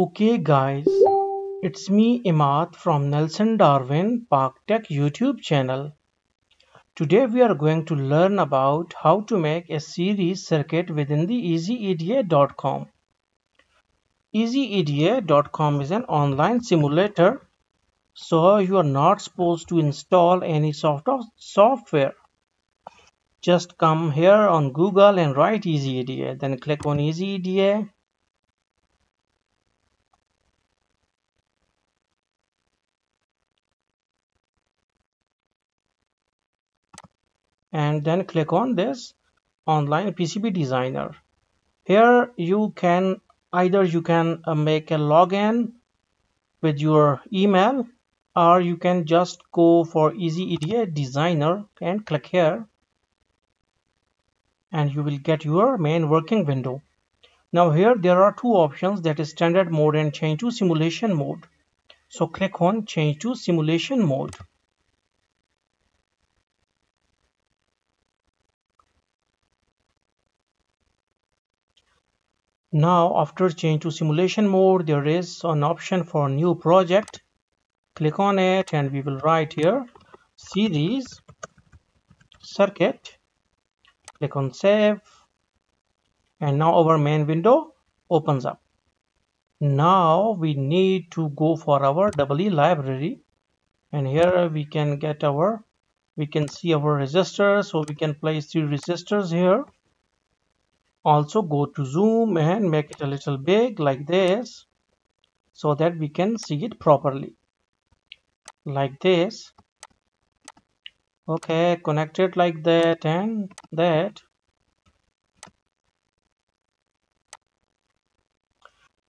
Okay guys, it's me Imad from Nelson Darwin Pak Tech YouTube channel. Today we are going to learn about how to make a series circuit within the EasyEDA.com. EasyEDA.com is an online simulator so you are not supposed to install any sort of software. Just come here on Google and write EasyEDA then click on EasyEDA and then click on this online PCB designer. Here you can either you can uh, make a login with your email or you can just go for EasyEDA designer and click here and you will get your main working window. Now here there are two options that is standard mode and change to simulation mode. So click on change to simulation mode Now after change to simulation mode there is an option for new project. Click on it and we will write here series circuit. Click on save and now our main window opens up. Now we need to go for our EE library and here we can get our we can see our resistors so we can place three resistors here also go to zoom and make it a little big like this so that we can see it properly. Like this. Okay connect it like that and that.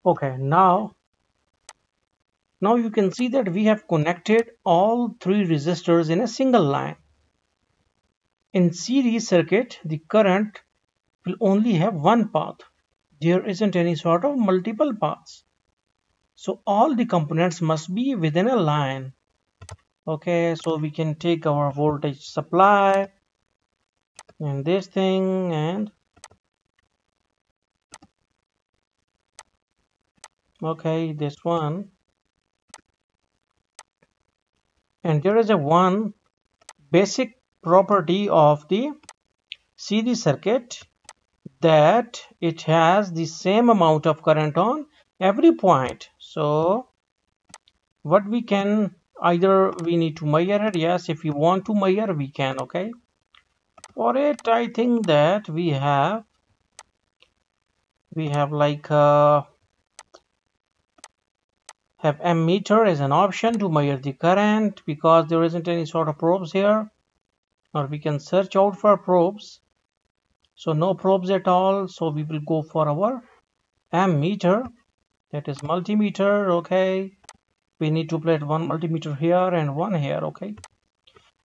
Okay now now you can see that we have connected all three resistors in a single line. In series circuit the current will only have one path. There isn't any sort of multiple paths. So all the components must be within a line. Okay, so we can take our voltage supply and this thing and okay this one and there is a one basic property of the series circuit that it has the same amount of current on every point. So what we can either we need to measure it. Yes if we want to measure we can okay? For it i think that we have we have like uh, have ammeter as an option to measure the current because there isn't any sort of probes here. Or we can search out for probes so no probes at all. So we will go for our ammeter. That is multimeter okay. We need to place one multimeter here and one here okay.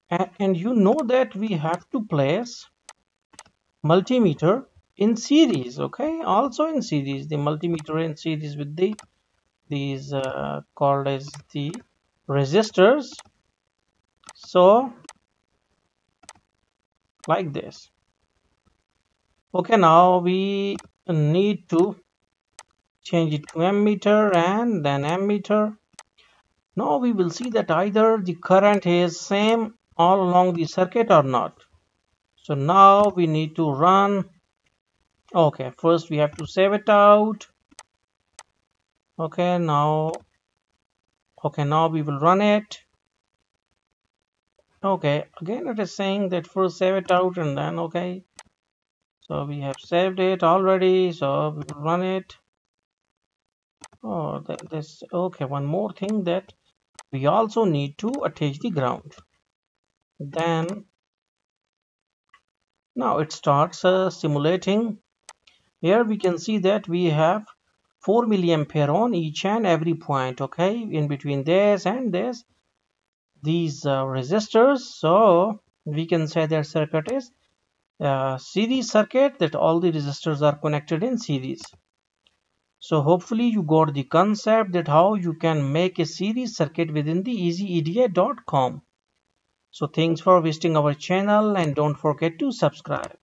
And, and you know that we have to place multimeter in series okay. Also in series the multimeter in series with the these uh, called as the resistors. So like this okay now we need to change it to ammeter and then ammeter. Now we will see that either the current is same all along the circuit or not. So now we need to run. Okay first we have to save it out. Okay now okay now we will run it. Okay again it is saying that first save it out and then okay so we have saved it already so we will run it. Oh this okay one more thing that we also need to attach the ground. Then now it starts uh, simulating. Here we can see that we have 4 milliampere on each and every point okay? In between this and this these uh, resistors. So we can say that circuit is uh, series circuit that all the resistors are connected in series. So hopefully you got the concept that how you can make a series circuit within the easyeda.com so thanks for visiting our channel and don't forget to subscribe